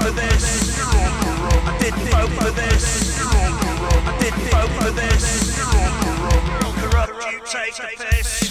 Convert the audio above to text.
for this. I didn't vote for this. I didn't vote for this. Corrupt, you take the piss.